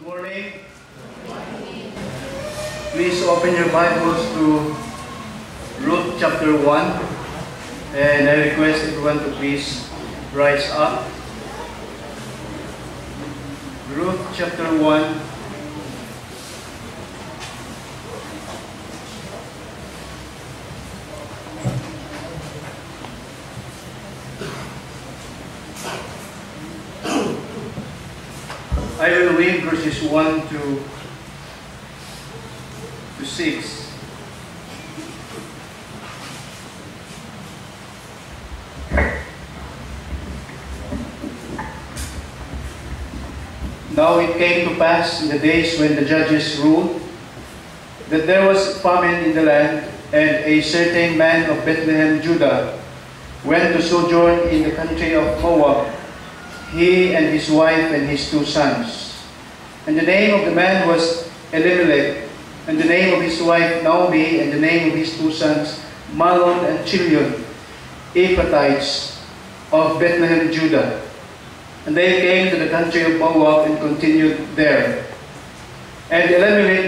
Good morning. Please open your Bibles to Ruth chapter 1. And I request everyone to please rise up. Ruth chapter 1. I will read verses 1 to, to 6. Now it came to pass in the days when the judges ruled that there was famine in the land, and a certain man of Bethlehem, Judah, went to sojourn in the country of Moab, he and his wife and his two sons. And the name of the man was Elimelech, and the name of his wife Naomi, and the name of his two sons Malon and Chilion, Ephrathites of Bethlehem, Judah. And they came to the country of Moab and continued there. And Elimelech,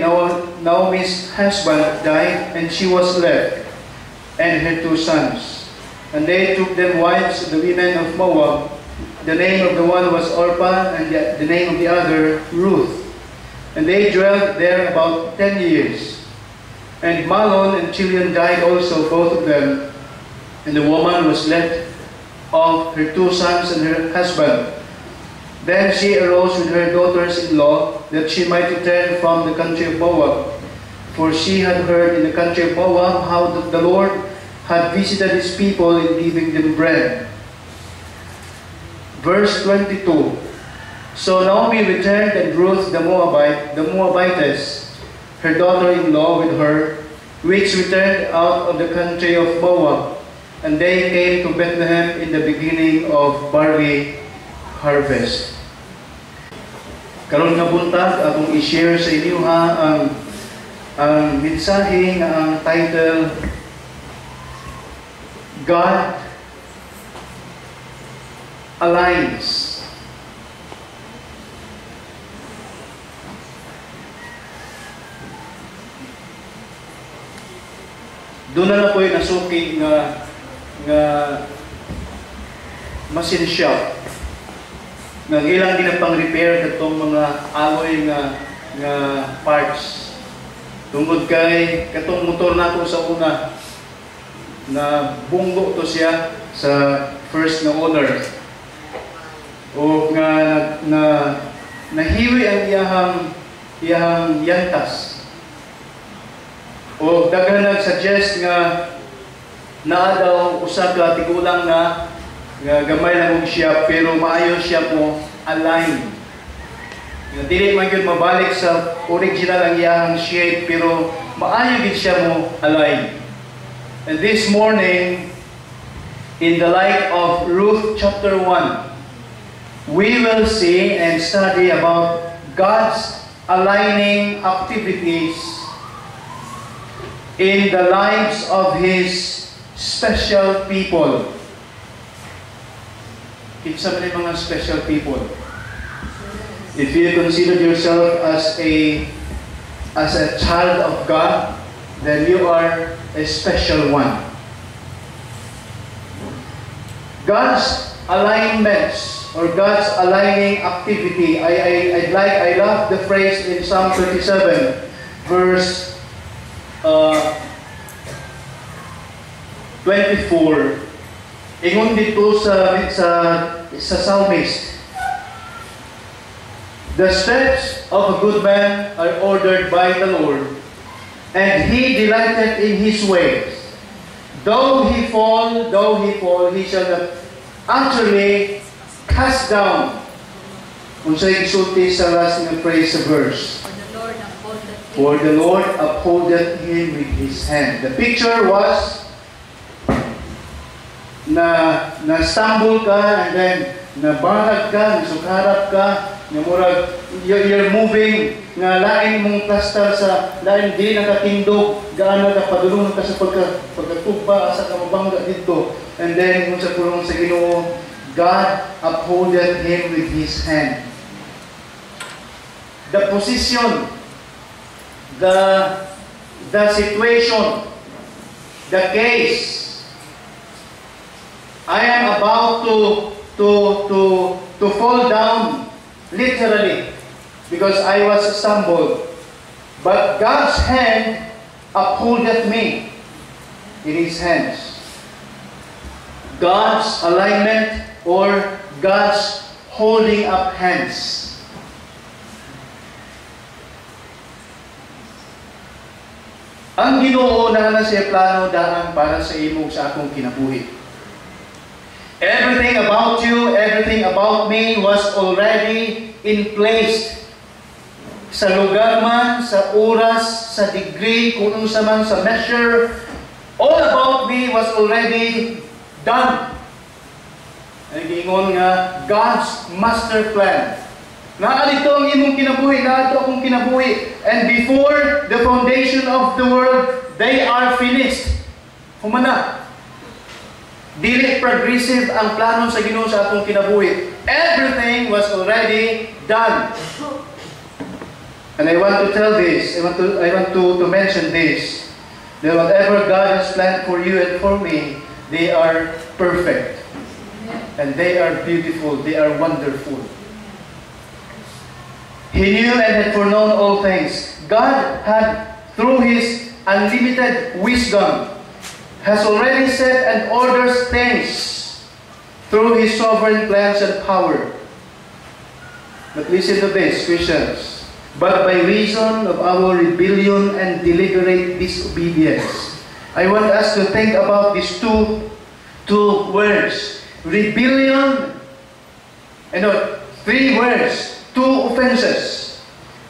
Naomi's husband, died, and she was left, and her two sons. And they took them wives the women of Moab. The name of the one was Orpah, and the, the name of the other Ruth. And they dwelt there about ten years. And Malon and Chilion died also, both of them. And the woman was left of her two sons and her husband. Then she arose with her daughters-in-law, that she might return from the country of Moab. For she had heard in the country of Moab how the Lord had visited his people in giving them bread. Verse 22. So Naomi returned and Ruth the Moabite, the Moabitess, her daughter-in-law with her, which returned out of the country of Moab. And they came to Bethlehem in the beginning of barley harvest. Karon nga buntag akong i-share sa inyo ha ang ang mensahe nga ang title God aligns. Doon na lang po yung nasuki nga nga shop nga ilang ginapang repair katong mga alloy nga nga parts. Tungod kay katong motor nato sa una na bunggo to siya sa first na owner o nga na nahiwi ang iyahang iyahang yantas o daghan nag-suggest nga naa daw usa ka tigulang nga nga gamay na mong siya pero maayo siya mo align. Nga dili man gyud mabalik sa original ang iyang shape pero maayo gid siya mo align. And this morning in the light of Ruth chapter 1 we will see and study about God's aligning activities in the lives of His special people. Kinsa man mga special people. If you consider yourself as a as a child of God, then you are a special one. God's alignments or God's aligning activity. I, I, I'd like, I love the phrase in Psalm 37, verse uh, 24. Ingon dito sa, sa, sa psalmist, The steps of a good man are ordered by the Lord, and he delighted in his ways. Though he fall, though he fall, he shall not utterly cast down. Kung sa insulti sa last ng praise verse. For the Lord upholdeth him with his hand. The picture was na na-stumble ka and then nabarag ka, nasukarap ka, nga murag you're, you're moving nga lain mong kastar sa lain di nakatindog gaano ka padulong ka sa pagka pagkatugba asa ka mabangga dito and then kung sa pulong sa Ginoo God upholdeth him with his hand the position, the, the situation, the case. I am about to, to, to, to fall down literally because I was stumbled. But God's hand upholdeth me in His hands. God's alignment or God's holding up hands. Ang Ginoo na na siya plano daan para sa imo sa akong kinabuhi. Everything about you, everything about me was already in place. Sa lugar man, sa oras, sa degree, kung ano sa man sa measure, all about me was already done. Nagingon nga, God's master plan. Naarito ang imong kinabuhi, naarito akong kinabuhi. And before the foundation of the world, they are finished. Humana. Dili progressive ang plano sa Ginoo sa atong kinabuhi. Everything was already done. And I want to tell this, I want to, I want to, to mention this, that whatever God has planned for you and for me, they are perfect. And they are beautiful, they are wonderful. He knew and had foreknown all things. God had, through His unlimited wisdom, has already set and orders things through His sovereign plans and power. But listen to this, Christians. But by reason of our rebellion and deliberate disobedience, I want us to think about these two, two words. Rebellion, and no, three words, two offenses.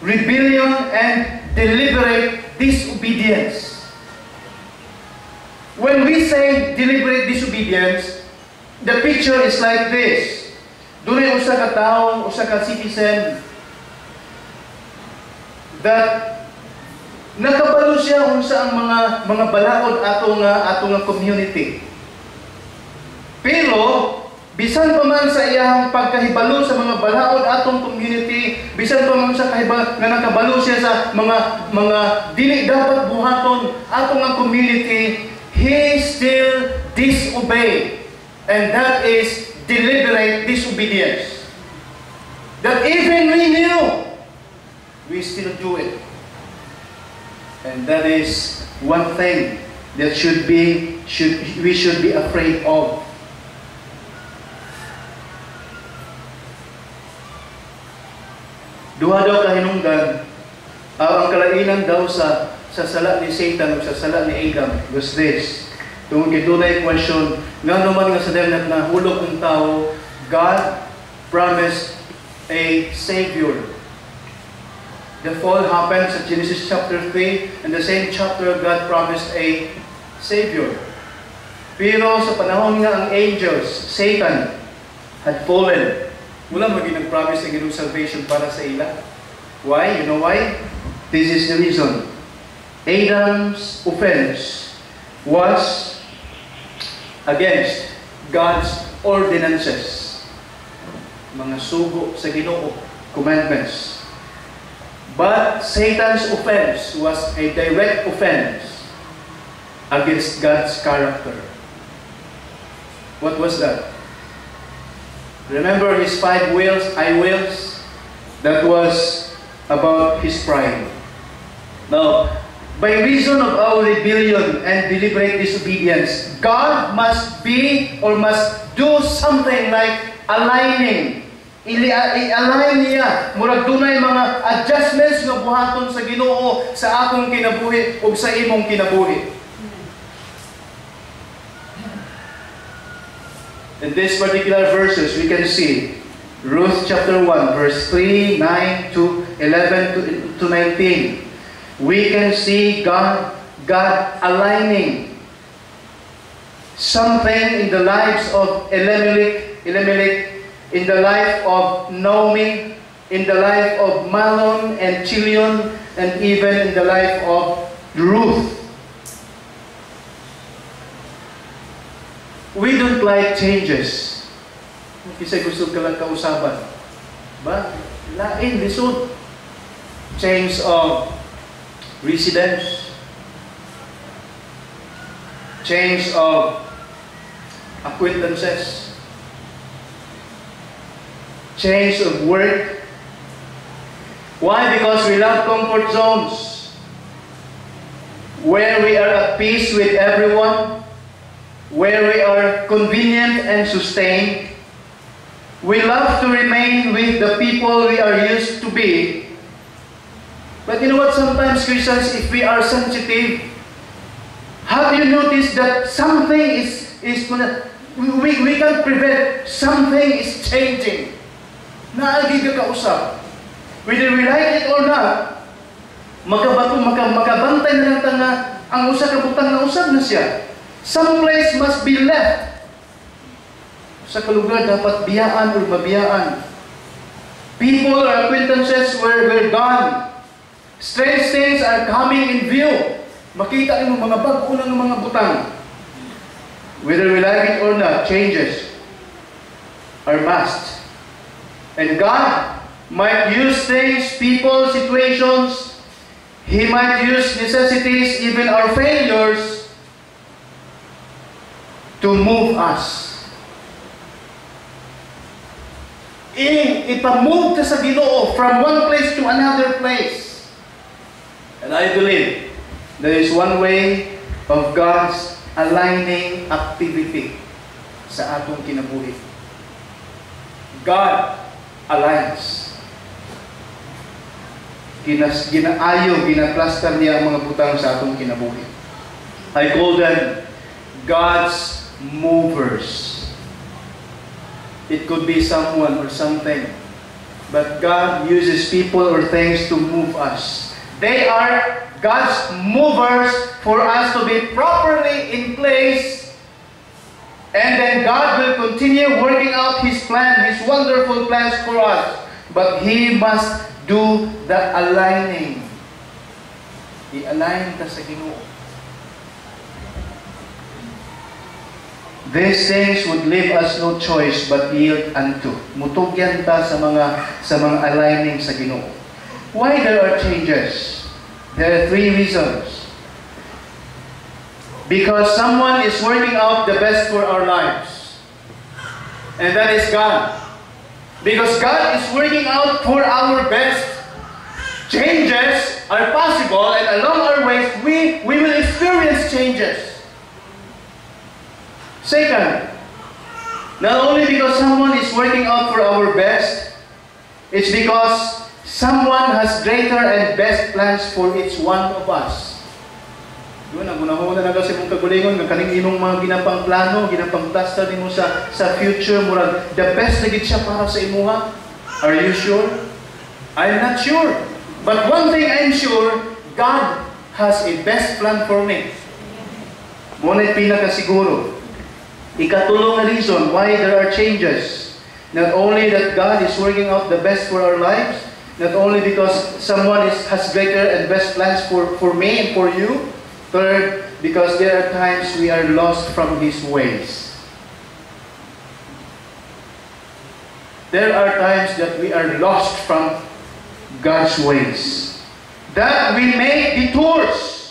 Rebellion and deliberate disobedience. When we say deliberate disobedience, the picture is like this. Doon usa ka tawo, usa ka citizen that nakabalo siya unsa ang mga mga balaod ato nga ato nga community. Pero bisan pa man sa iyang pagkahibalo sa mga balaod atong community, bisan pa man sa kahibalo nga nakabalo siya sa mga mga dili dapat buhaton atong nga community, he still disobey. And that is deliberate disobedience. That even we knew, we still do it. And that is one thing that should be should we should be afraid of. Duha daw kahinungdan uh, ang kalainan daw sa sa sala ni Satan o sa sala ni Adam was this. Tungod kay dunay question, nga naman nga sa dagat na hulog ang tao, God promised a Savior. The fall happens in Genesis chapter 3. In the same chapter, God promised a Savior. Pero sa panahon nga ang angels, Satan, had fallen. Wala maging nag-promise ng ginong salvation para sa ila. Why? You know why? This is the reason. Adam's offense was against God's ordinances. Mga sugo sa ginoo, commandments. But Satan's offense was a direct offense against God's character. What was that? Remember his five wills, I wills? That was about his pride. Now, by reason of our rebellion and deliberate disobedience, God must be or must do something like aligning i-align niya murag dunay mga adjustments nga buhaton sa Ginoo sa akong kinabuhi ug sa imong kinabuhi. In this particular verses, we can see Ruth chapter 1, verse 3, 9 to 11 to, to 19. We can see God, God aligning something in the lives of Elimelech, Elimelech in the life of Naomi, in the life of Malon and Chilion, and even in the life of Ruth. We don't like changes. Kasi gusto ka lang kausaban. Ba? Lain, lisod. change of residence, change of acquaintances, change of work. Why? Because we love comfort zones where we are at peace with everyone, where we are convenient and sustained. We love to remain with the people we are used to be. But you know what? Sometimes Christians, if we are sensitive, have you noticed that something is, is we, we, can prevent something is changing. Naagi ka kausap. Whether we like it or not, makabato, maka, makabantay na lang ta nga ang usa ka butang na usab na siya. Some place must be left. Sa kalugar dapat biyaan o mabiyaan. People or acquaintances were, were gone. Strange things are coming in view. Makita mo mga bago ng mga butang. Whether we like it or not, changes are must. And God might use things, people, situations. He might use necessities, even our failures, to move us. I, ipamove ka sa Ginoo from one place to another place. And I believe there is one way of God's aligning activity sa atong kinabuhi. God aligns. Ginas, ginaayo, ginaplastar niya ang mga butang sa atong kinabuhi. I call them God's movers. It could be someone or something. But God uses people or things to move us. They are God's movers for us to be properly in place. And then God will continue working out His plan, His wonderful plans for us. But He must do the aligning. I-align ka sa Ginoo. These things would leave us no choice but yield unto. Mutugyan ta sa mga sa mga aligning sa Ginoo. Why there are changes? There are three reasons. Because someone is working out the best for our lives. And that is God. Because God is working out for our best. Changes are possible and along our ways we, we will experience changes. Second, not only because someone is working out for our best, it's because someone has greater and best plans for each one of us. Yun, ang unahuna na kasi mong kagulingon, nga kaning imong mga ginapang plano, ginapang plasta mo sa sa future, murag, the best na siya para sa imuha. Are you sure? I'm not sure. But one thing I'm sure, God has a best plan for me. Muna pinakasiguro. Ikatulong na reason why there are changes. Not only that God is working out the best for our lives, not only because someone is, has greater and best plans for, for me and for you, third, because there are times we are lost from His ways. There are times that we are lost from God's ways. That we make detours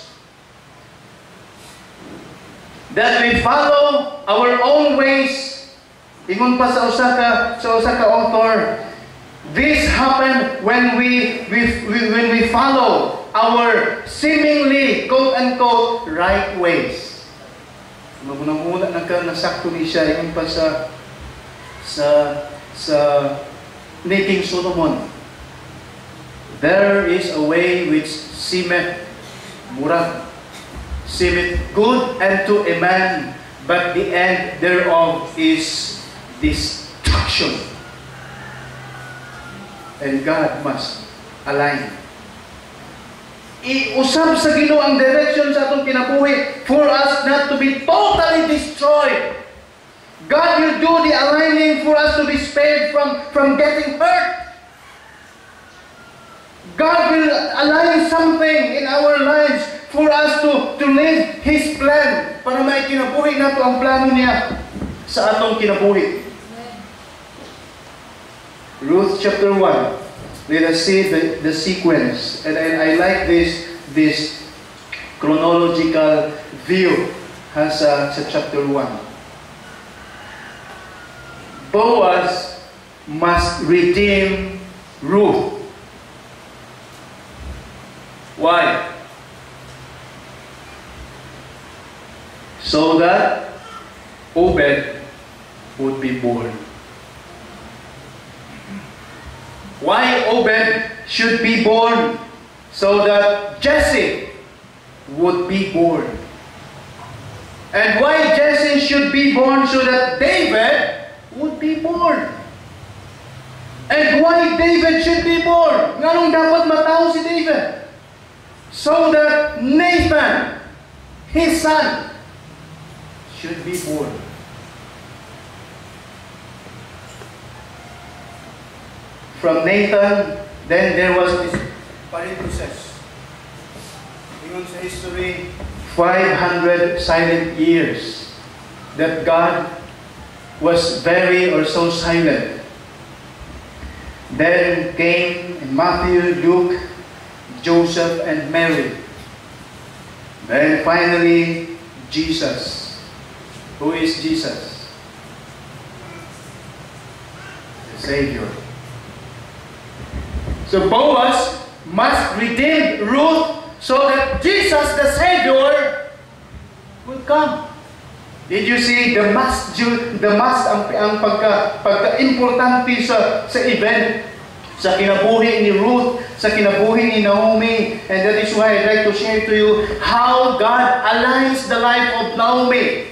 that we follow our own ways. Ingon pa sa usa ka sa usa ka author, this happened when we, we, we when we follow our seemingly quote unquote right ways. Magunang-una na ka nasakto ni siya ingon pa sa sa sa ni King Solomon. There is a way which seemeth murag seemeth good unto a man, but the end thereof is destruction. And God must align. Iusab sa Ginoo ang direction sa atong kinabuhi for us not to be totally destroyed. God will do the aligning for us to be spared from, from getting hurt. God will align something in our lives for us to, to live His plan para may kinabuhi na ang plano niya sa atong kinabuhi. Ruth chapter 1. let us see the, the sequence. And, and I like this, this chronological view has sa, sa chapter 1. Boaz must redeem Ruth. Why? So that Obed would be born. Why Obed should be born? So that Jesse would be born. And why Jesse should be born? So that David would be born. And why David should be born? Nganong dapat matao si David? So that Nathan, his son, should be born. From Nathan, then there was this parenthesis. Sa history, 500 silent years that God was very or so silent. Then came Matthew, Luke, Joseph, and Mary. Then finally, Jesus. Who is Jesus? The Savior. So Boaz must redeem Ruth so that Jesus, the Savior, will come. Did you see the mas the mas ang, ang pagka pagka-importante sa sa event sa kinabuhi ni Ruth, sa kinabuhi ni Naomi, and that is why I'd like to share to you how God aligns the life of Naomi.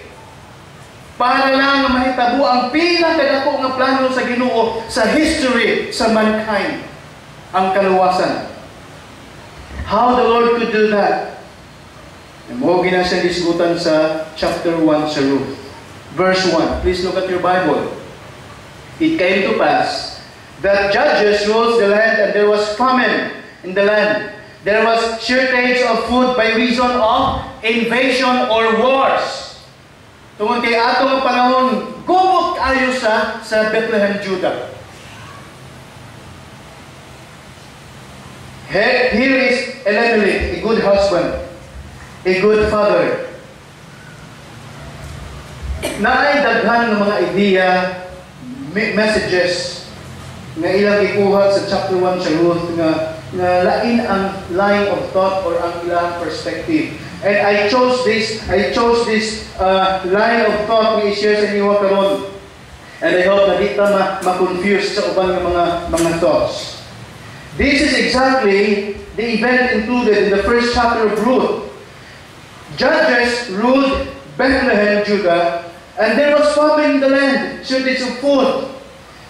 Para lang mahitabo ang pinakadako nga plano sa Ginoo sa history sa mankind ang kaluwasan. How the Lord could do that? Mo gina siya disgutan sa chapter 1 sa Ruth. Verse 1. Please look at your Bible. It came to pass that judges ruled the land and there was famine in the land. There was shortage of food by reason of invasion or wars. Tungod kay atong panahon, gumot kayo sa sa Bethlehem, Judah. Here is Elimelech, a good husband, a good father. Naay daghan ng mga ideya, me- messages nga ilang ikuha sa chapter 1 sa Ruth nga nga lain ang line of thought or ang ilang perspective. And I chose this, I chose this uh, line of thought nga i-share sa inyo karon. And I hope na di ta ma- ma-confuse sa uban nga mga mga thoughts. This is exactly the event included in the first chapter of Ruth. Judges ruled Bethlehem, Judah, and there was famine in the land, shortage of food.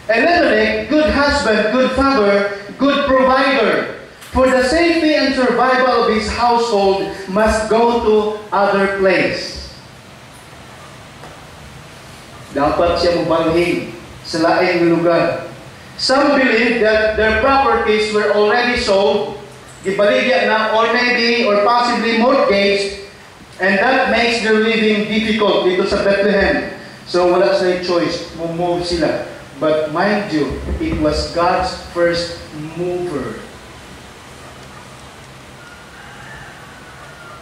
Elimelech, good husband, good father, good provider, for the safety and survival of his household, must go to other place. Dapat siya mabalhin sa laing lugar. Some believe that their properties were already sold, gibaligya na, maybe, or possibly mortgaged, and that makes their living difficult dito sa Bethlehem. So wala sila choice, move sila. But mind you, it was God's first mover.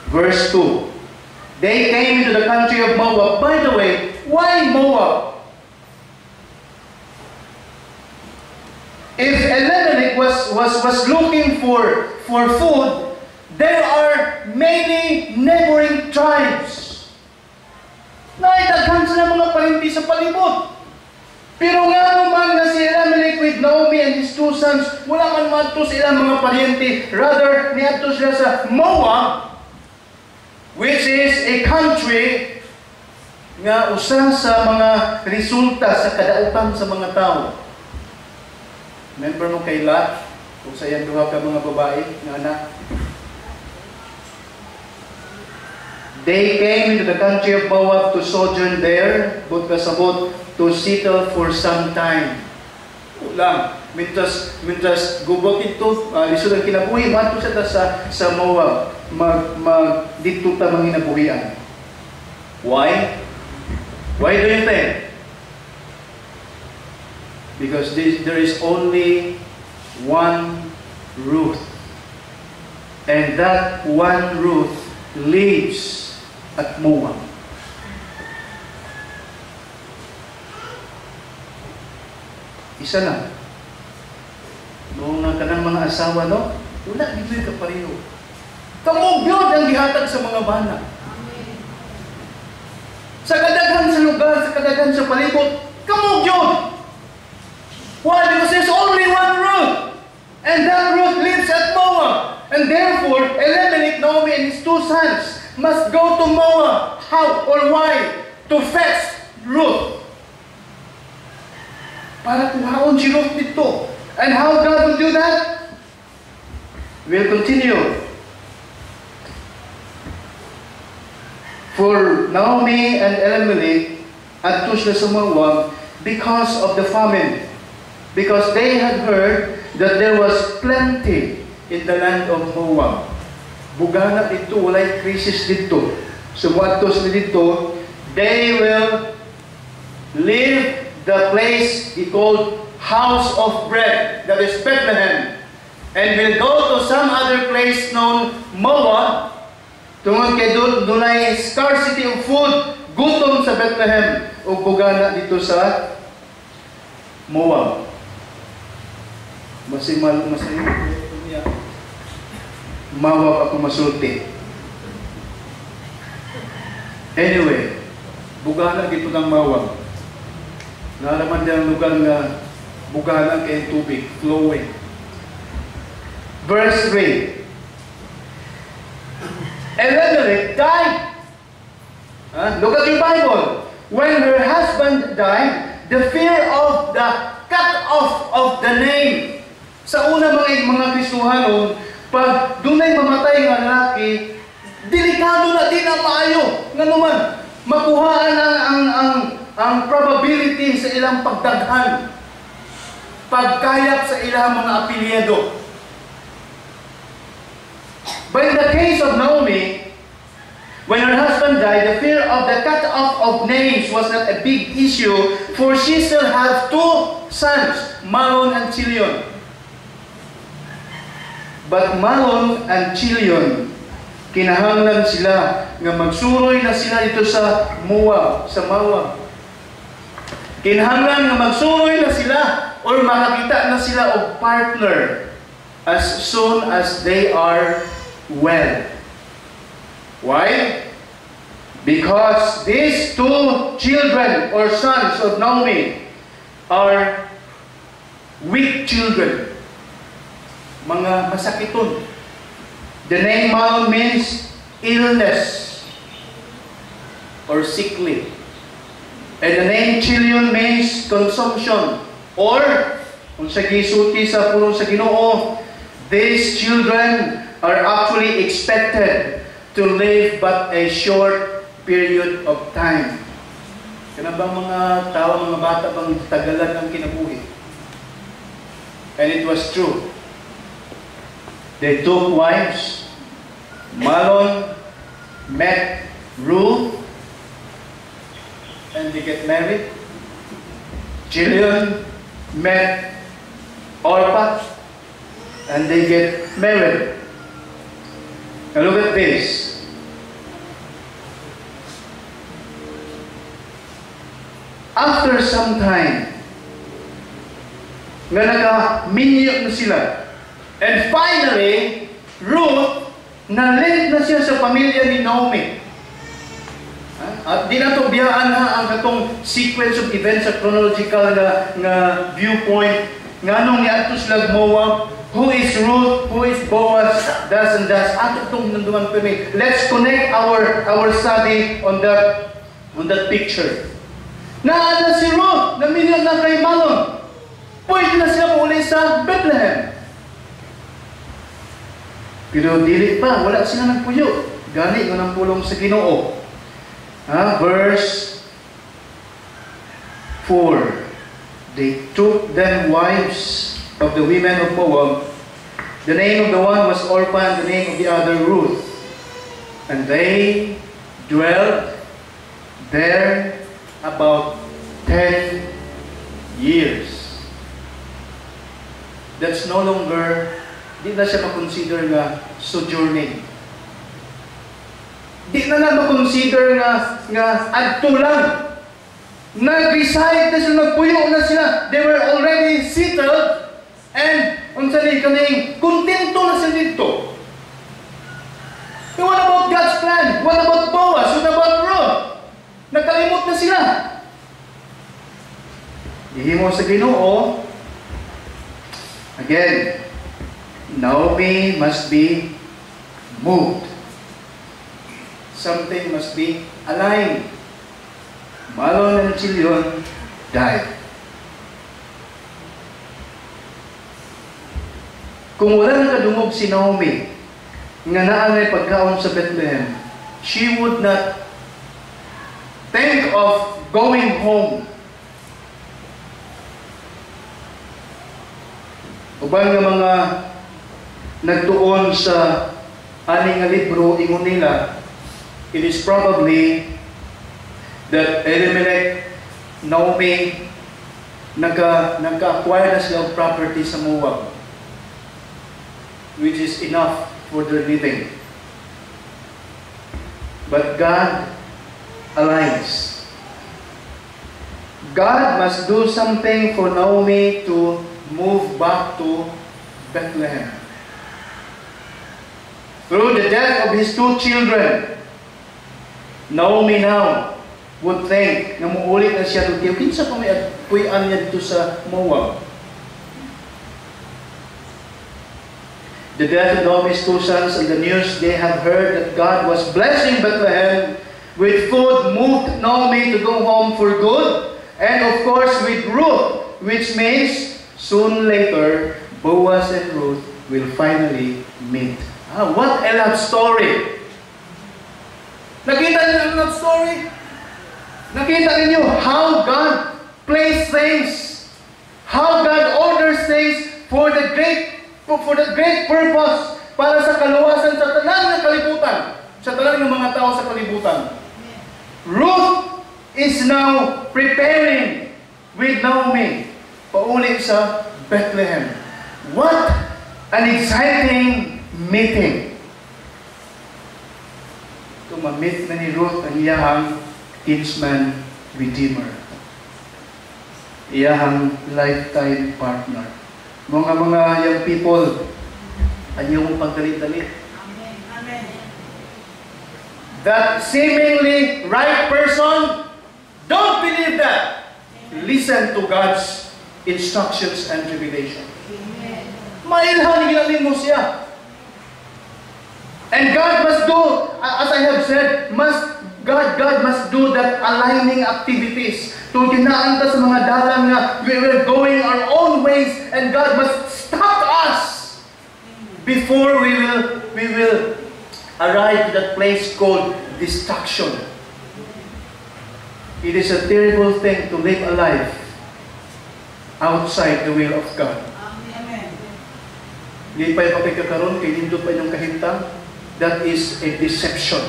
Verse 2. They came into the country of Moab. By the way, why Moab? If Elimelech was, was, was looking for, for food, there are many neighboring tribes. Naidaghan sila mga palimpi sa palibot. Pero nga naman na si Elimelech with Naomi and his two sons, wala man madto sila mga paryente. Rather, niadto sila sa Moab, which is a country nga usa sa mga resulta sa kadautan sa mga tao. Remember mo kay Lot, kung sa iyang duha ka mga babae nga anak. They came into the country of Moab to sojourn there, but kasabot to settle for some time. Ulang, mintas mintas gubot ito, uh, lisod ang kinabuhi, mato sa sa sa Moab, mag mag dito ta manginabuhian. Why? Why do you think? Because this, there is only one Ruth. And that one Ruth lives at Moab. Isa lang. Noong nga kanang mga asawa, no? Wala, hindi ka pareho. Kamugyod ang gihatag sa mga bana. Sa kadaghan sa lugar, sa kadaghan sa palibot, kamugyod! Why? Because there's only one root. And that root lives at Moab. And therefore, Elimelech, Naomi, and his two sons must go to Moab. How or why? To fetch Ruth. Para kuhaon si Ruth dito. And how God will do that? We'll continue. For Naomi and Elimelech adto sila Moab because of the famine. Because they had heard that there was plenty in the land of Moab. Bugana dito, walay crisis dito. So watos na dito, they will leave the place he called House of Bread, that is Bethlehem, and will go to some other place known Moab, tungod kay dunay scarcity of food, gutom sa Bethlehem, o bugana dito sa Moab. Masing mal masing niya. Mawag ako masulti. Anyway, bugana dito ng mawag. Nalaman niya ang lugar nga bugana kay tubig, flowing. Verse 3. Elimelech died. Huh? Look at your Bible. When her husband died, the fear of the cut off of the name. Sa una mga mga Kristohanon, pag dunay mamatay nga lalaki, delikado na din ang maayo. Nga naman, makuhaan ang, ang, ang, ang probability sa ilang pagdaghan. Pagkayap sa ilang mga apelyido. But in the case of Naomi, when her husband died, the fear of the cut-off of names was not a big issue, for she still had two sons, Malon and Chilion. But Malon and Chilion, kinahanglan sila nga magsuroy na sila dito sa Moab, sa Moab. Kinahanglan nga magsuroy na sila or makakita na sila og partner as soon as they are well. Why? Because these two children or sons of Naomi are weak children. Mga masakiton. The name Malon means illness or sickly. And the name Chilion means consumption or kung sa gisuti sa pulong sa Ginoo, these children are actually expected to live but a short period of time. Kana ba mga tao, mga bata bang tagalan ang kinabuhi? And it was true. They took wives. Malon met Ruth and they get married. Jillian met Orpah and they get married. Now look at this. After some time, nga naka-minyo na sila. And finally, Ruth, nalink na siya sa pamilya ni Naomi. At di na ang katong sequence of events sa chronological nga, nga viewpoint nga nung niadto sila Moab, who is Ruth, who is Boaz, das and das. Ato itong nanduman ko ni. Let's connect our our study on that on that picture. Naana si Ruth, naminyo na kay Malon. Pwede na sila muli sa Bethlehem. Pero dili pa, wala sila nagpuyo. Gani nga ng pulong sa Ginoo. Ha? Verse 4. They took them wives of the women of Moab. The name of the one was Orpah and the name of the other Ruth. And they dwelt there about ten years. that's no longer, di na siya makonsider nga sojourning. Di na na makonsider nga, nga adto lang. Nag-reside na sila, nagpuyo na sila. They were already settled and unsa ni kaning kontento na sila dito. And what about God's plan? What about Boaz? What about Ruth? Nakalimot na sila. Ihimo sa Ginoo. Again, Naomi must be moved. Something must be aligned. Malo ng chilyon, died. Kung wala nang kadungog si Naomi, nga naa ngay pagkaon sa Bethlehem, she would not think of going home. Uban nga mga nagtuon sa aning nga libro, ingon nila, it is probably that Elimelech, Naomi, nagka, nagka-acquire na sila property sa Moab, which is enough for their living. But God aligns. God must do something for Naomi to move back to Bethlehem. Through the death of his two children, Naomi now would think na muulit na siya dito. Kinsa pa may puyan niya dito sa Moab. The death of Naomi's two sons and the news they had heard that God was blessing Bethlehem with food moved Naomi to go home for good. And of course with Ruth, which means soon later, Boaz and Ruth will finally meet. Ah, what a love story! Nakita niyo ang love story? Nakita ninyo how God plays things, how God orders things for the great for the great purpose para sa kaluwasan sa tanan ng kalibutan, sa tanan ng mga tao sa kalibutan. Ruth is now preparing with Naomi pauli sa Bethlehem. What an exciting meeting! To ma-meet na ni Ruth ang iyahang kinsman redeemer. Iyahang lifetime partner. Mga mga young people, anyong pagdalit-dalit. Amen. Amen. That seemingly right person, don't believe that. Listen to God's instructions and revelation. Mailhan ginalin mo siya. And God must do, as I have said, must God, God must do that aligning activities. To ginaanta sa mga dalan nga we were going our own ways and God must stop us before we will we will arrive to that place called destruction. It is a terrible thing to live a life outside the will of God. Amen. Hindi pa yung kapagkakaroon, kay nindot pa yung kahintang. That is a deception.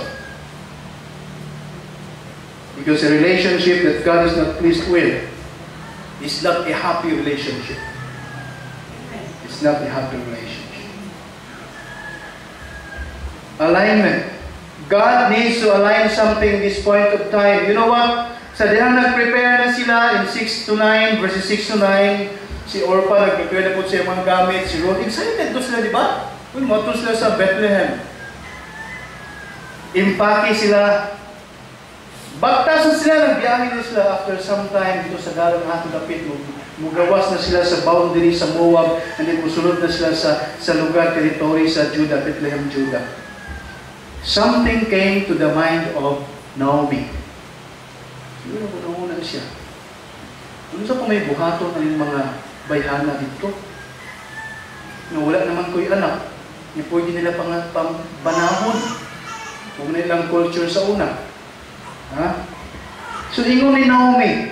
Because a relationship that God is not pleased with is not a happy relationship. It's not a happy relationship. Alignment. God needs to align something in this point of time. You know what? Sa dihang nag-prepare na sila in 6 to 9, verses 6 to 9, si Orpa nag-prepare na po siya mga gamit, si Ruth, excited to sila, di ba? Kung mato sila sa Bethlehem. Impake sila. Baktasan sila, nagbiyahe na sila after some time dito sa dalang ato dapit. Mugawas na sila sa boundary sa Moab and then musunod na sila sa, sa lugar, territory sa Judah, Bethlehem, Judah. Something came to the mind of Naomi. Siguro muna siya. Ano sa kung may buhaton ang mga bayhana dito? Na wala naman ko'y anak. Ni pwede nila pang, pang banahon. Kung nilang culture sa una. Ha? So, ingon ni Naomi,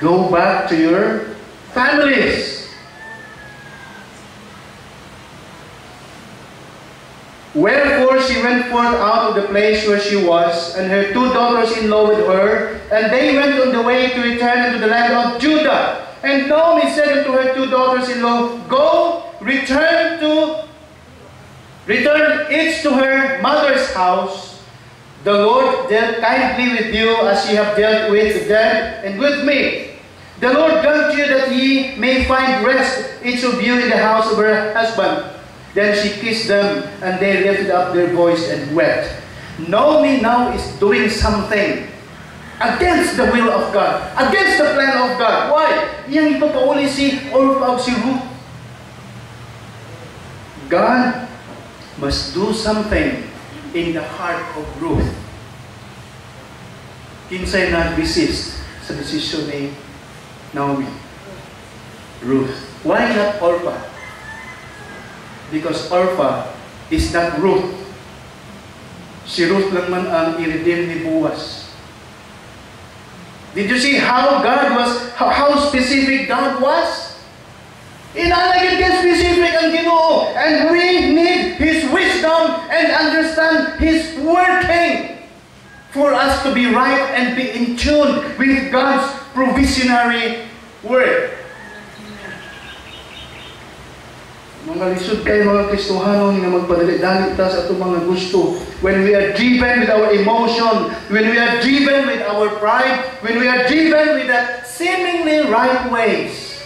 go back to your families. Wherefore she went forth out of the place where she was, and her two daughters-in-law with her, and they went on the way to return into the land of Judah. And Naomi said unto her two daughters-in-law, Go, return to, return each to her mother's house. The Lord dealt kindly with you as ye have dealt with them and with me. The Lord grant you that ye may find rest, each of you in the house of her husband. Then she kissed them, and they lifted up their voice and wept. Naomi now is doing something against the will of God, against the plan of God. Why? Iyang ipapauli si Orpha o si Ruth. God must do something in the heart of Ruth. Kinsay nag-resist sa desisyon ni Naomi. Ruth. Why not Orpha? Because Orpha is not Ruth. Si Ruth lang man ang i-redeem ni Boaz. Did you see how God was, how, specific God was? Inalagay ka specific ang Ginoo. And we need His and understand His working for us to be right and be in tune with God's provisionary word. Mga lisod kayo mga Kristohanon nga magpadali-dali ta sa itong mga gusto. When we are driven with our emotion, when we are driven with our pride, when we are driven with the seemingly right ways.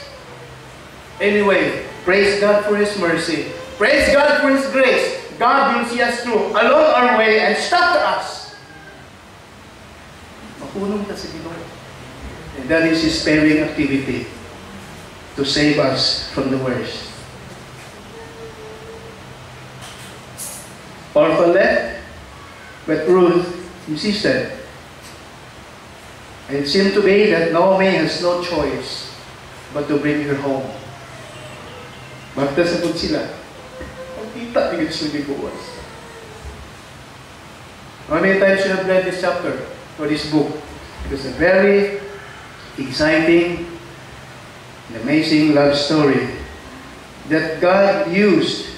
Anyway, praise God for His mercy. Praise God for His grace. God will see us through along our way and stop to us. Mapunong ta sa Ginoo. And that is His sparing activity to save us from the worst. Orpha left, but Ruth insisted. And it seemed to be that Naomi has no choice but to bring her home. Magda sa pud sila. Ni Gusto ni Boaz. How many times you have read this chapter or this book? It was a very exciting and amazing love story that God used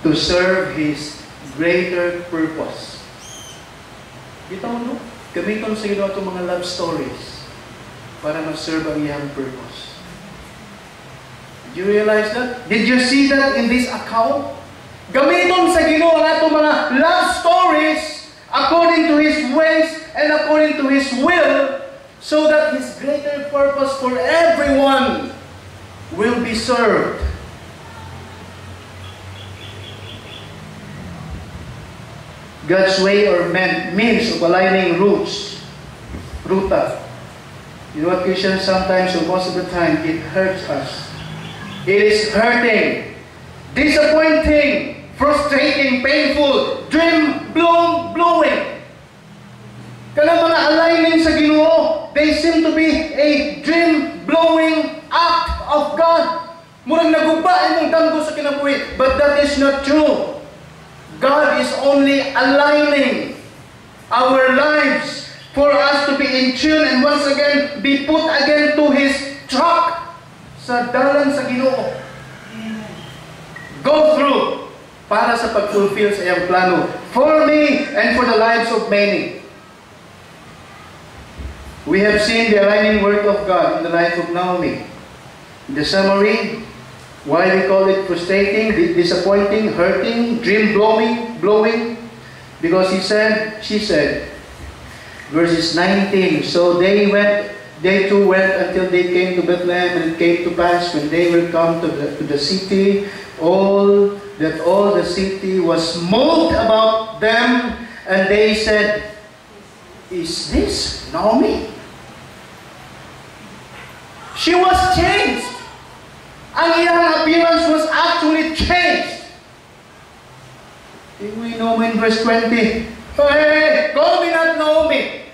to serve His greater purpose. Bitaw no? Gamiton sa Ginoo itong mga love stories para ma-serve ang iyang purpose. Did you realize that? Did you see that in this account? Gamiton sa Ginoo ang atong mga love stories according to His ways and according to His will so that His greater purpose for everyone will be served. God's way or meant means of aligning roots. Ruta. You know what, Christians, sometimes or most of the time, it hurts us. It is hurting, disappointing, frustrating, painful, dream blown, blowing. Kanang mga aligning sa Ginoo, they seem to be a dream blowing act of God. Murang naguba imong damgo sa kinabuhi, but that is not true. God is only aligning our lives for us to be in tune and once again be put again to His track sa dalan sa Ginoo. Go through para sa pag-fulfill sa iyang plano for me and for the lives of many. We have seen the aligning work of God in the life of Naomi. In The summary, why we call it frustrating, disappointing, hurting, dream blowing, blowing, because he said, she said, verses 19, so they went, they too went until they came to Bethlehem, and it came to pass when they were come to the, to the city, all that all the city was moved about them, and they said, Is this Naomi? She was changed. Ang iyang appearance was actually changed. If we know in verse 20, Hey, call me not Naomi.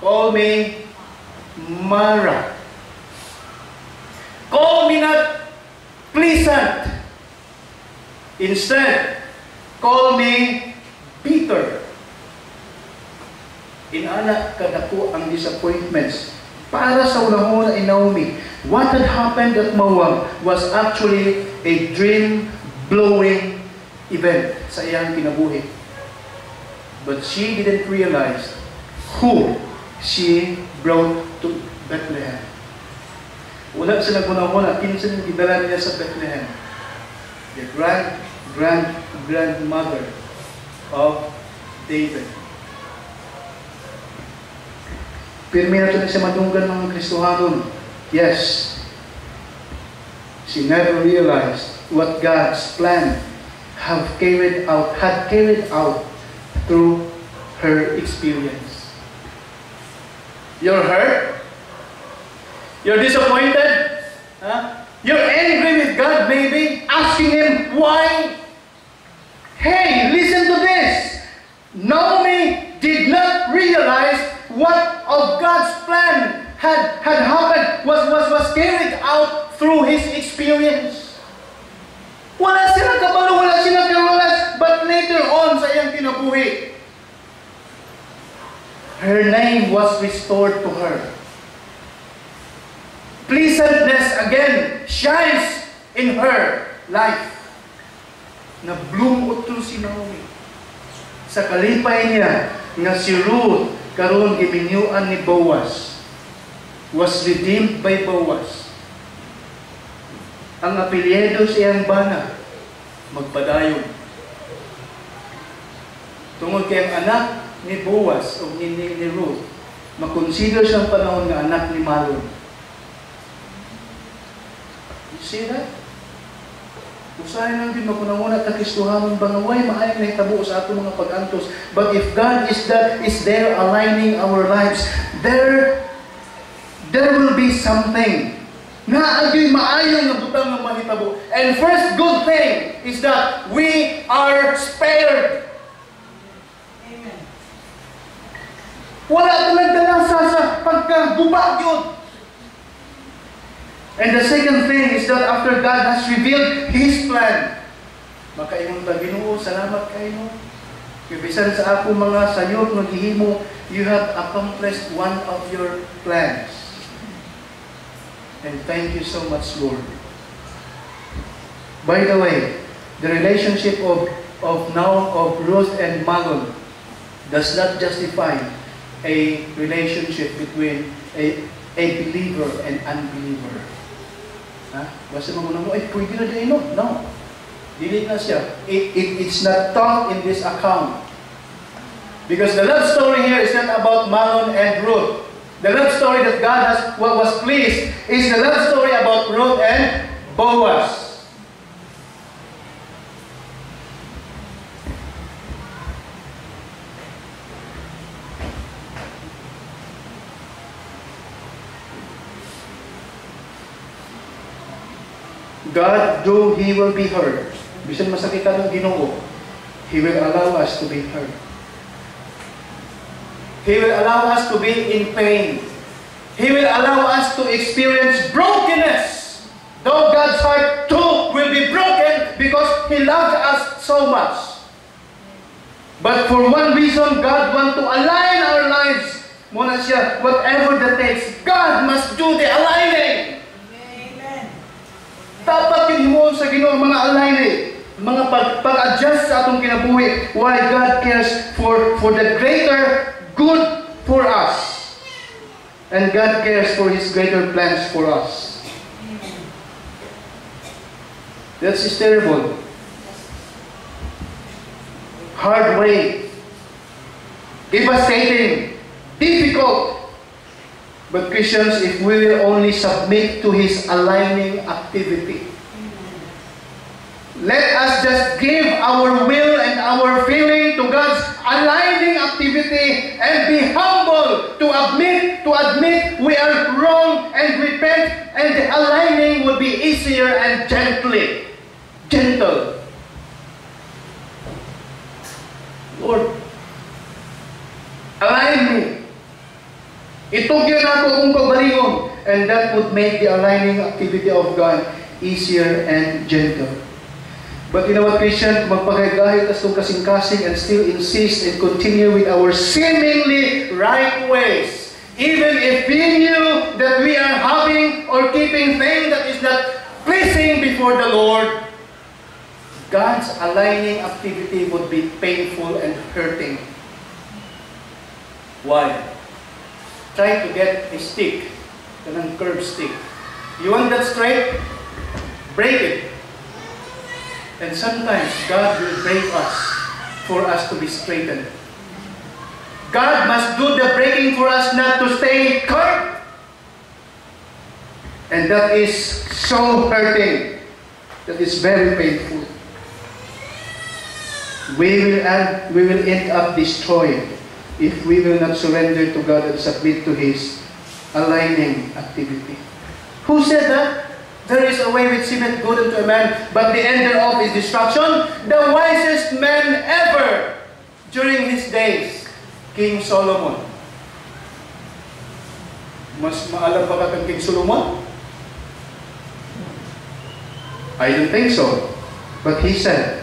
Call me Mara. Call me not pleasant. Instead, call me bitter. Inana kadako ang disappointments para sa unahon ni Naomi. What had happened at Moab was actually a dream-blowing event sa iyang kinabuhi. But she didn't realize who she brought to Bethlehem. Wala sila guna-guna. Kinsa yung gidala niya sa Bethlehem. The grand, grand, grandmother of David. Pirmi na ito siya madunggan ng Kristohanon. Yes. She never realized what God's plan have carried out, had carried out through her experience. You're hurt? You're disappointed? Huh? You're angry with God, maybe, asking Him why? Hey, listen to this. Naomi did not realize what of God's plan had, had happened, was, was, was carried out through his experience. Wala silang kabalo, wala silang kawalas, but later on sa iyang kinabuhi, her name was restored to her. Pleasantness again shines in her life. Na bloom utol si Naomi. Sa kalipay niya, nga si Ruth, karon giminyuan ni Boaz, was redeemed by Boaz. Ang apelyido siyang bana, magpadayon. Tungod kay ang anak ni Boaz o ni, ni, ni Ruth, makonsider siyang panahon nga anak ni Malon. That? Usahay lang din makunamuna ta Kristohanon bangaway maayong nahitabo sa ato mga pag-antos. But if God is that is there aligning our lives, there there will be something na agoy maayong nga butang ng mahitabo. And first good thing is that we are spared. Amen. Wala ka nagdalasa sa pagkaguba yun. And the second thing is that after God has revealed His plan, makaingon ta Ginoo, salamat kayo. Kibisan sa ako mga sayop nga gihimo, you have accomplished one of your plans. And thank you so much, Lord. By the way, the relationship of of now of Ruth and Malon does not justify a relationship between a a believer and unbeliever. Ha? Basta mo mo, ay, pwede na din, no? Dili na siya. It, it, it's not taught in this account. Because the love story here is not about Malon and Ruth. The love story that God has, what was pleased, is the love story about Ruth and Boaz. God, though He will be hurt, bisan masakitan ng ginoo, He will allow us to be hurt. He will allow us to be in pain. He will allow us to experience brokenness. Though God's heart too will be broken because He loved us so much. But for one reason, God wants to align our lives. Muna siya, whatever that takes, God must do the aligning. Dapat yung himuon sa Ginoo mga aligning, mga pag, pag-adjust sa atong kinabuhi why God cares for for the greater good for us. And God cares for His greater plans for us. That's is terrible. Hard way. Devastating. Difficult. But Christians, if we will only submit to His aligning activity, let us just give our will and our feeling to God's aligning activity and be humble to admit to admit we are wrong and repent and the aligning will be easier and gently gentle. Lord align me itugyan ako akong kabalingon and that would make the aligning activity of God easier and gentle But you know what, Christian? Magpagagahit as itong kasing-kasing and still insist and continue with our seemingly right ways. Even if we knew that we are having or keeping things that is not pleasing before the Lord, God's aligning activity would be painful and hurting. Why? Try to get a stick, kanang curved stick. You want that straight? Break it. And sometimes God will break us for us to be straightened. God must do the breaking for us not to stay curved. And that is so hurting. That is very painful. We will, end, we will end up destroyed if we will not surrender to God and submit to His aligning activity. Who said that? There is a way which seemeth good unto a man, but the end thereof is destruction. The wisest man ever during his days, King Solomon. Mas maalam pa kang King Solomon? I don't think so. But he said,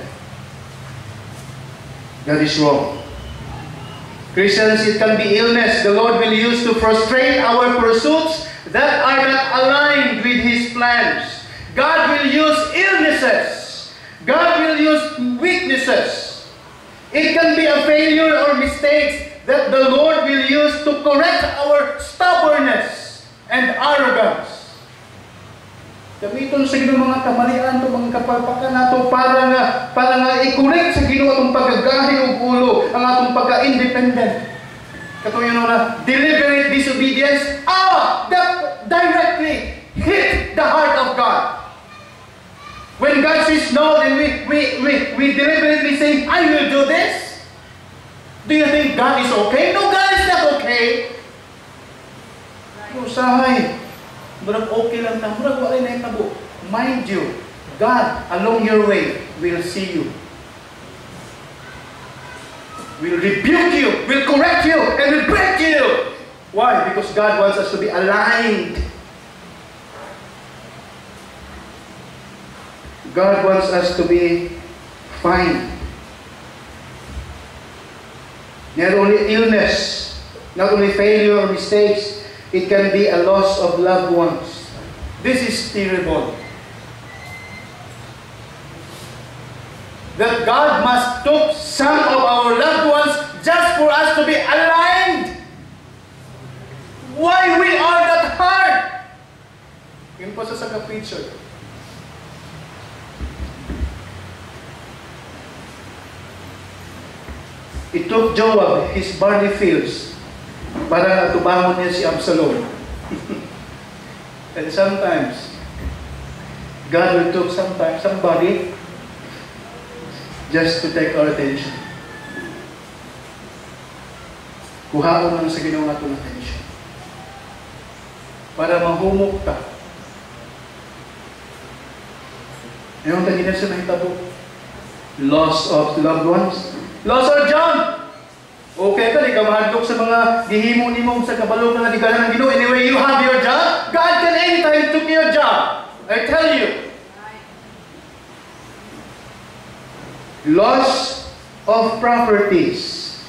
that is wrong. Christians, it can be illness the Lord will use to frustrate our pursuits that are not aligned with His plans. God will use illnesses. God will use weaknesses. It can be a failure or mistakes that the Lord will use to correct our stubbornness and arrogance. Gamiton sa Ginoo mga kamalian to mga kapalpakan nato para nga para nga i-correct sa Ginoo atong pagagahi ug ulo ang atong pagka-independent. Katong yun na deliberate disobedience ah that directly hit the heart of God. When God says no, then we we we we deliberately say I will do this. Do you think God is okay? No, God is not okay. Usahay. Murag okay lang ta. Murag wala na tabo. Mind you, God along your way will see you. Will rebuke you, will correct you, and will break you. Why? Because God wants us to be aligned. God wants us to be fine. Not only illness, not only failure or mistakes, it can be a loss of loved ones. This is terrible. That God must took some of our loved ones just for us to be aligned. Why we are that hard? Yun po sa picture. It took Joab his barley fields para tubangon niya si Absalom. and sometimes, God will took sometimes somebody just to take our attention. Kuhaon lang sa ginawa natin attention. Para mahumok ta. Ngayon tayo na siya nahitabo. Loss of loved ones. Loss of job. Okay ka, di ka mahadlok sa mga gihimo ni mo sa kabalo nga di ka ng Ginoo. Anyway, you have your job. God can anytime took your job. I tell you. Loss of properties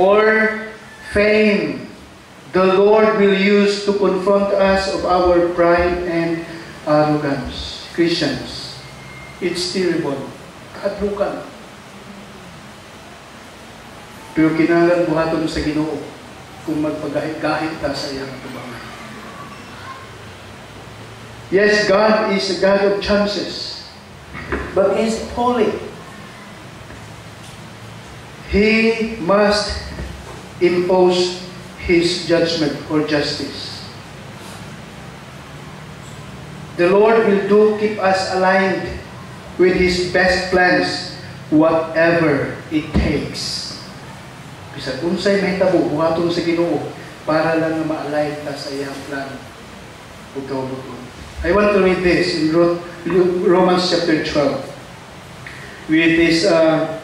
or fame the Lord will use to confront us of our pride and arrogance. Christians, it's terrible. Kadlukan. Pero kinahanglan buhaton sa Ginoo kung magpagahit-gahit ta sa iyang tubangan. Yes, God is a God of chances, but He is holy. He must impose His judgment or justice. The Lord will do keep us aligned with His best plans, whatever it takes. Bisag unsay may tabo, buhaton sa Ginoo para lang ma-align ta sa iyang plano ug kaubuton. I want to read this in Ro- Romans chapter 12 with this uh,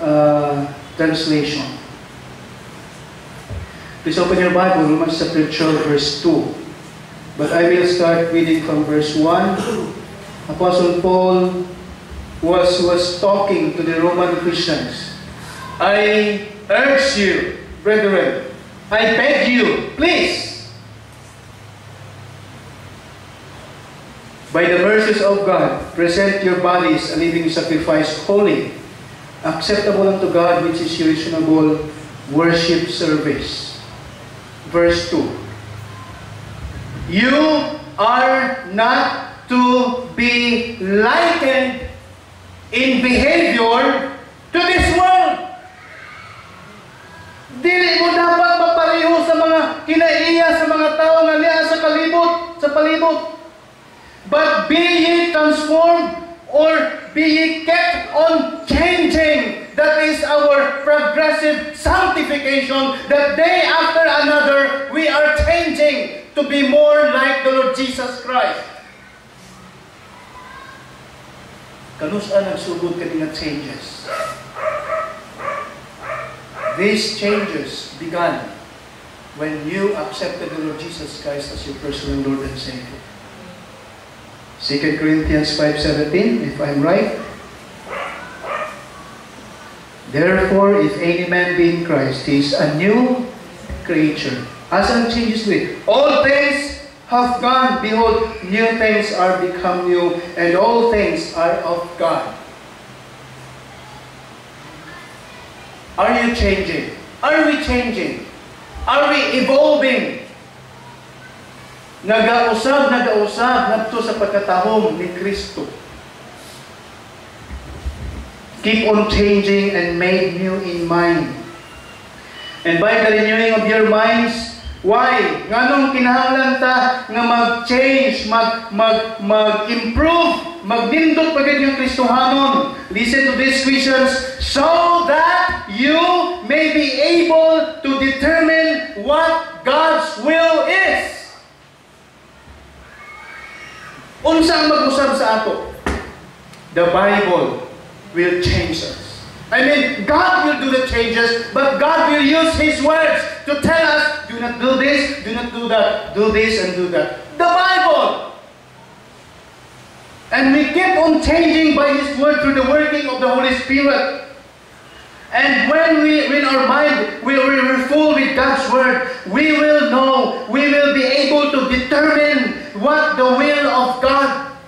uh, translation. Please open your Bible, Romans chapter 12, verse 2. But I will start reading from verse 1. Apostle Paul was, was talking to the Roman Christians. I urge you, brethren, I beg you, please, by the mercies of God, present your bodies a living sacrifice, holy, acceptable unto God, which is your reasonable worship service. Verse 2. You are not to be likened in behavior to this world. Dili mo dapat mapareho sa mga kinaiya sa mga tao nga liya sa kalibot, sa palibot. But be ye transformed or be ye kept on changing. That is our progressive sanctification. That day after another, we are changing to be more like the Lord Jesus Christ. Kanusa nagsugod ka nga changes. These changes began when you accepted the Lord Jesus Christ as your personal Lord and Savior. 2 Corinthians 5.17, if I'm right. Therefore, if any man be in Christ, he is a new creature. As ang changes with all things have gone. Behold, new things are become new, and all things are of God. Are you changing? Are we changing? Are we evolving? Nagausab, nagausab, nagto sa pagkatahom ni Kristo. Keep on changing and made new in mind. And by the renewing of your minds, why? Nganong kinahanglan ta nga mag-change, mag mag mag-improve, magnindot pagid yung Kristohanon. Listen to these questions so that you may be able to determine what God's will is. Unsa ang mag-usab sa ato? The Bible will change us. I mean, God will do the changes, but God will use His words to tell us, do not do this, do not do that, do this and do that. The Bible! And we keep on changing by His word through the working of the Holy Spirit. And when we, when our mind we we're full with God's word, we will know, we will be able to determine what the will of God.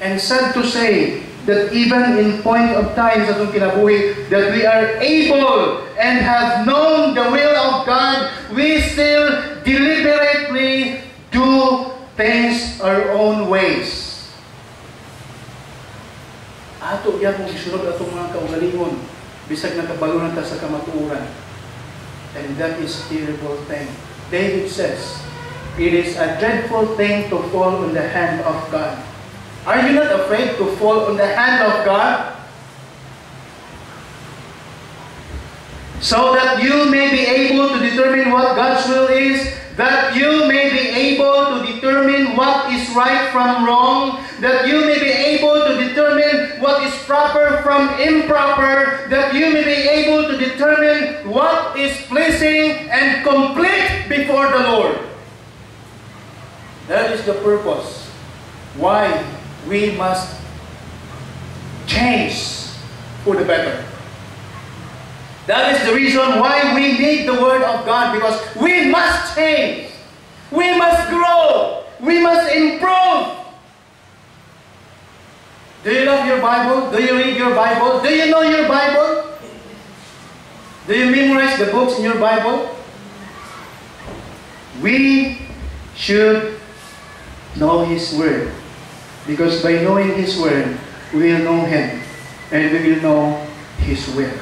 And sad to say that even in point of time sa kinabuhi, that we are able and have known the will of God, we still deliberately do things our own ways. Ato yan kung atong mga kaugalingon, bisag nakabalunan ta sa kamatuuran. And that is a terrible thing. David says, It is a dreadful thing to fall on the hand of God. Are you not afraid to fall on the hand of God? So that you may be able to determine what God's will is, that you may be able to determine what is right from wrong, that you may be able to determine what is proper from improper, that you may be able to determine what is pleasing and complete before the Lord. That is the purpose why we must change for the better. That is the reason why we need the Word of God because we must change. We must grow. We must improve. Do you love your Bible? Do you read your Bible? Do you know your Bible? Do you memorize the books in your Bible? We should know His Word. Because by knowing His Word, we will know Him and we will know His will.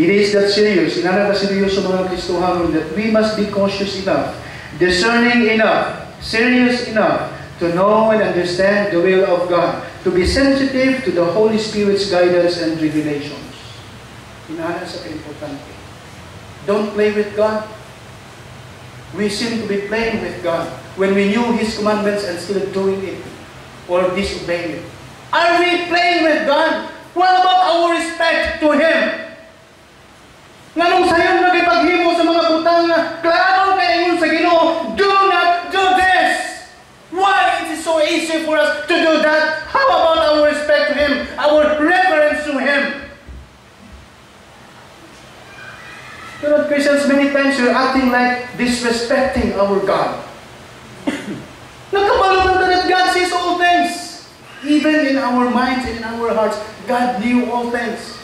It is that serious, inana ka seryoso mga Kristohanon that we must be cautious enough, discerning enough, serious enough to know and understand the will of God, to be sensitive to the Holy Spirit's guidance and revelations. Inana sa importante. Don't play with God. We seem to be playing with God when we knew His commandments and still doing it or disobeying it. Are we playing with God? What about our respect to Him? Nganong sayon nagipaghimo sa mga butang klaro kay ingon sa Ginoo, do not do this. Why it is so easy for us to do that? How about our respect to Him, our reverence to Him? You know, Christians, many times you're acting like disrespecting our God. Nakabalutan that God sees all things. Even in our minds and in our hearts, God knew all things.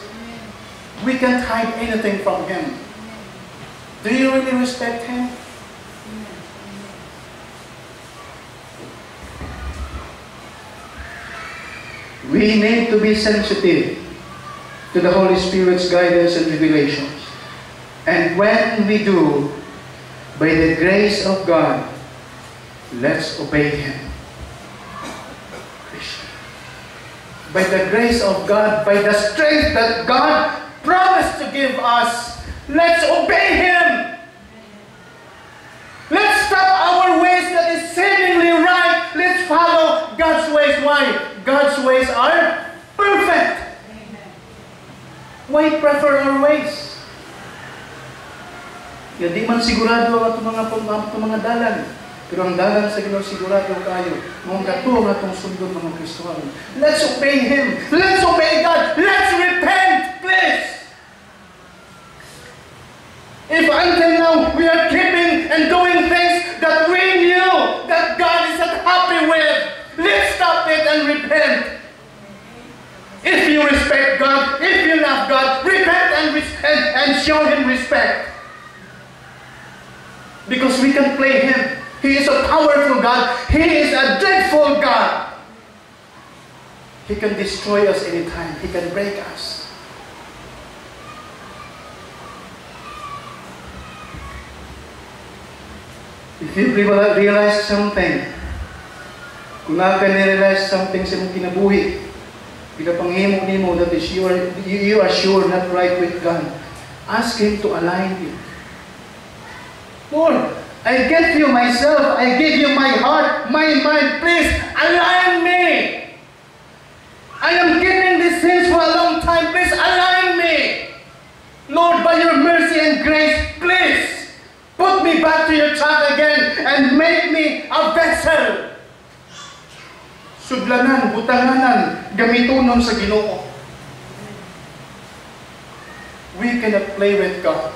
We can't hide anything from Him. Do you really respect Him? We need to be sensitive to the Holy Spirit's guidance and revelations. And when we do, by the grace of God, let's obey Him. By the grace of God, by the strength that God promised to give us, let's obey Him. Let's stop our ways that is seemingly right. Let's follow God's ways. Why? God's ways are perfect. Why prefer our ways? Ya di man sigurado ang atong mga atong mga dalan. Pero ang dalan sa Ginoo sigurado kayo. Mong kato ang atong sundon mga Kristiyano. Let's obey Him. Let's obey God. Let's repent, please. If until now we are keeping and doing things that we knew that God is not happy with, let's stop it and repent. If you respect God, if you love God, repent and, and, and show Him respect. Because we can play Him. He is a powerful God. He is a dreadful God. He can destroy us anytime. He can break us. If you real- realize something, kung na ka realize something sa mong kinabuhi, pinapanghimo nimo that is you are, you, are sure not right with God, ask Him to align you. Lord, I give you myself, I give you my heart, my mind, please align me. I am keeping these things for a long time, please align me. Lord, by your mercy and grace, back to your track again and make me a vessel. Sudlanan, butanganan, gamitonon sa Ginoo. We cannot play with God.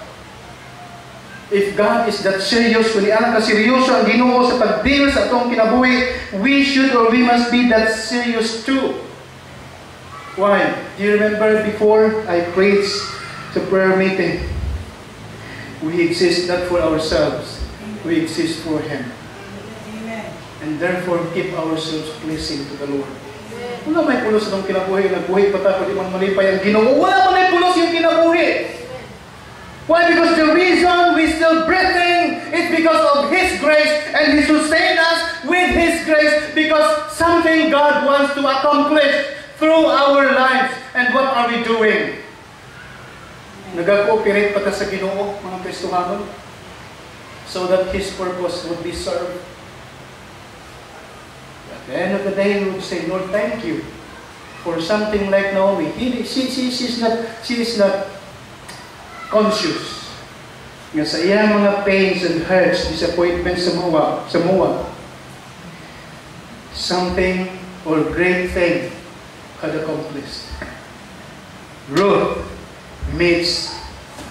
If God is that serious, kung iyan ka seryoso ang Ginoo sa pagdeal sa atong kinabuhi, we should or we must be that serious too. Why? Do you remember before I preached the prayer meeting? We exist not for ourselves. We exist for Him. And therefore, keep ourselves pleasing to the Lord. Wala may pulos ng kinabuhi, nagbuhi pa tayo, man malipay ang ginoo. Wala may pulos yung kinabuhi. Why? Because the reason we still breathing is because of His grace and He sustained us with His grace because something God wants to accomplish through our lives. And what are we doing? Nag-cooperate pa ta sa ginoo, mga Kristohanon, so that His purpose would be served. At the end of the day, we would say, Lord, thank you for something like Naomi. He, she, she, she's not, she is not conscious nga sa iyang mga pains and hurts, disappointments sa Moab, sa Moab, something or great thing had accomplished. Ruth meets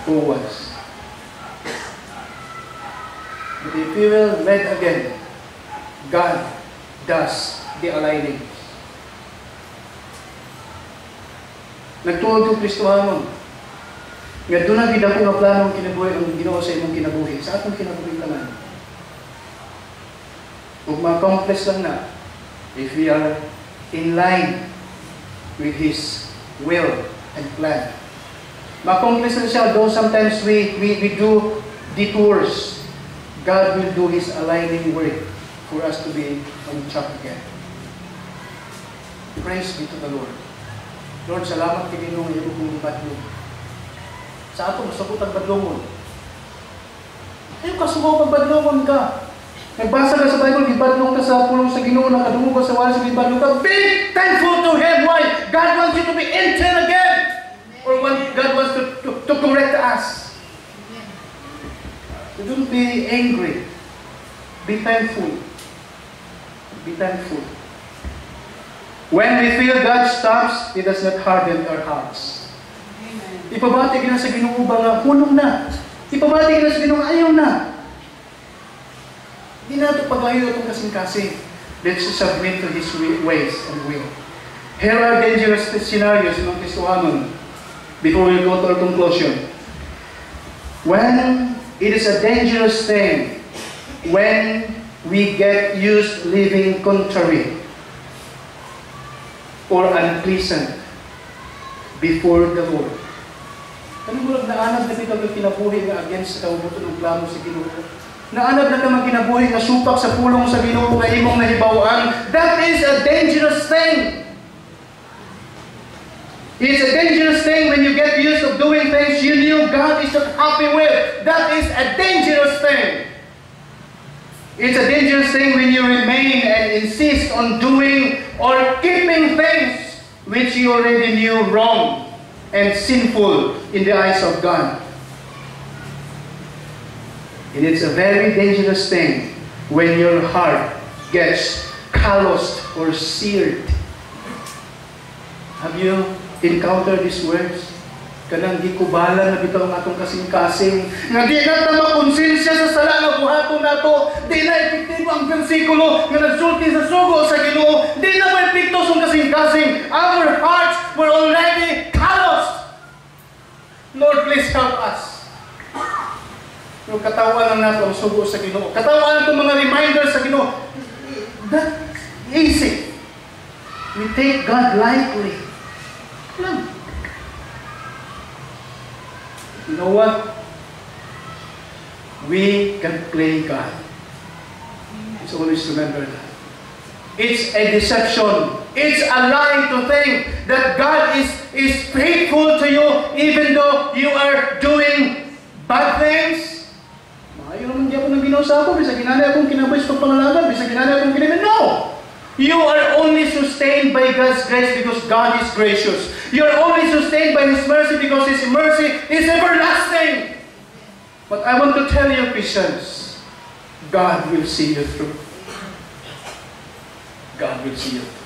Boaz. But if you will read again, God does the aligning. Nagtuod yung Kristohanon. Nga doon na gid ako nga planong kinabuhi ang Ginoo sa imong kinabuhi. Sa atong kinabuhi tanan. Kung ma-accomplish lang na, if we are in line with His will and plan. Ma-accomplish lang siya, though sometimes we, we, we do detours. God will do His aligning work for us to be on track again. Praise be to the Lord. Lord, salamat kay Ginoo nga imo kong ibadlong. Sa ato masukot ang badlongon. Ayaw ka sumaw pag badlongon ka. Nagbasa ka sa Bible, gibadlong ka sa pulong sa Ginoo, nakadungog ka sa wala sa ka. Be thankful to Him. Why? God wants you to be enter again. Or when God wants to, to, to correct us. So don't be angry. Be thankful. Be thankful. When we feel God stops, He does not harden our hearts. Amen. Ipabati ka na sa Ginoo ba nga, hulong na. Ipabati ka na sa Ginoo, ayaw na. Hindi na ito paglayo itong kasing-kasing. Let's submit to His ways and will. Here are dangerous scenarios ng Kristohanon before we go to our conclusion. When it is a dangerous thing, when we get used living contrary. or unpleasant before the Lord. Kanang murag naanab na kita ng kinabuhi nga against sa kaubuto ng plano sa Ginoo. Naanab na ka kinabuhi nga supak sa pulong sa Ginoo nga imong nahibawan. That is a dangerous thing. It's a dangerous thing when you get used of doing things you knew God is not happy with. That is a dangerous thing. It's a dangerous thing when you remain and insist on doing or keeping things which you already knew wrong and sinful in the eyes of God. And it's a very dangerous thing when your heart gets calloused or seared. Have you encountered these words? Kanang di kubala na bitaw ang atong kasing-kasing. Nga di na ta makonsensya sa sala nga buhaton nato. Di na epektibo ang bersikulo nga nagsulti sa sugo sa Ginoo. Di na ma-epekto sa kasing-kasing. Our hearts were already calloused. Lord, please help us. Yung katawan lang nato ang sugo sa Ginoo. Katawan itong mga reminders sa Ginoo. That's easy. We take God lightly. Lang. You know what? We can play God. Let's always remember that. It's a deception. It's a lie to think that God is, is faithful to you even though you are doing bad things. Maayo naman di ako nang ginawa sa ako. Bisa akong kinabay sa pangalaman. Bisa ginanay akong kinabay. No! You are only sustained by God's grace because God is gracious. You are only sustained by His mercy because His mercy is everlasting. But I want to tell you, Christians, God will see you through. God will see you through.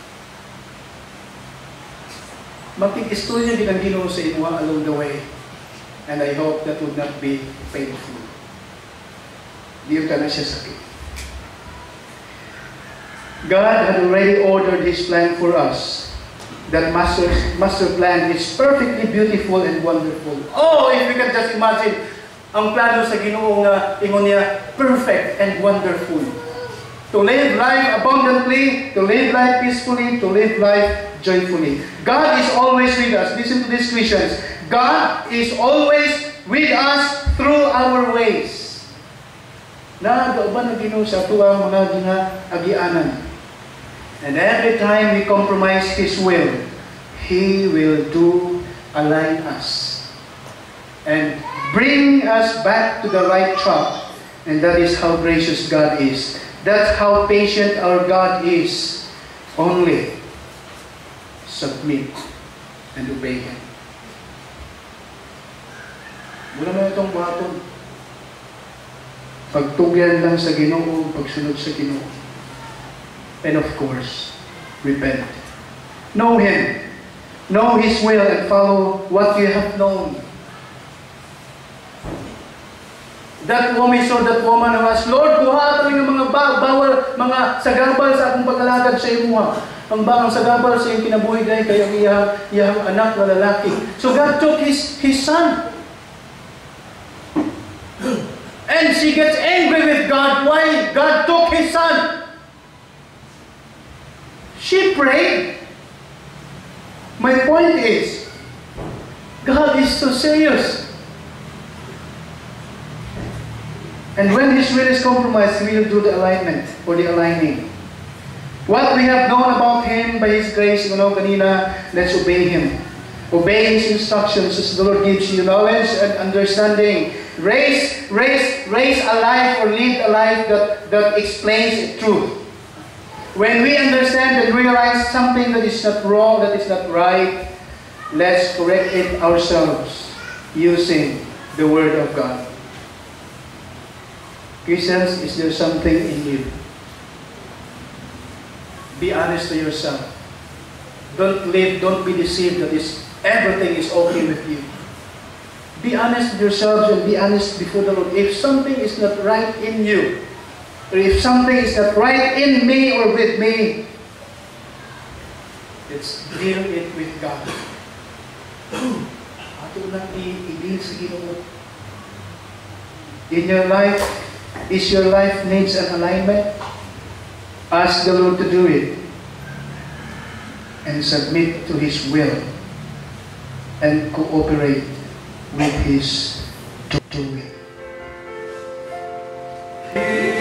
Magkikistorya din ang Ginoo sa inyo along the way. And I hope that would not be painful. Di ka na siya sakit. God had already ordered His plan for us. That master, master plan is perfectly beautiful and wonderful. Oh, if we can just imagine ang plano sa Ginoo nga ingon niya perfect and wonderful. To live life abundantly, to live life peacefully, to live life joyfully. God is always with us. Listen to these Christians. God is always with us through our ways. Na ba na Ginoo sa tuwa mga ginaagianan. And every time we compromise His will, He will do align us and bring us back to the right track. And that is how gracious God is. That's how patient our God is. Only submit and obey Him. Wala na itong buhaton. Pagtugyan lang sa Ginoo, pagsunod sa Ginoo. And of course, repent. Know Him. Know His will and follow what you have known. That woman saw that woman and asked, Lord, buhatan ng mga ba bawal, mga sagabal sa akong pagkalagad sa imuha. Ang bang sagabal sa iyong kinabuhi dahil kayong iyang, iyang anak na lalaki. So God took His, his son. And she gets angry with God. Why God took His son? She prayed. My point is, God is so serious. And when His will is compromised, He will do the alignment or the aligning. What we have known about Him by His grace, you know, kanina, let's obey Him. Obey His instructions as the Lord gives you knowledge and understanding. Raise, raise, raise a life or lead a life that, that explains truth. When we understand and realize something that is not wrong, that is not right, let's correct it ourselves using the Word of God. Christians, is there something in you? Be honest to yourself. Don't live, don't be deceived that is, everything is okay with you. Be honest with yourselves and be honest before the Lord. If something is not right in you, if something is not right in me or with me, let's deal it with God. In your life, is your life needs an alignment? Ask the Lord to do it. and submit to His will and cooperate with His doing. Amen.